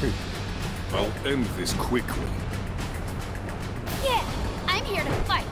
retreat. I'll end this quickly. Yeah, I'm here to fight.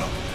な。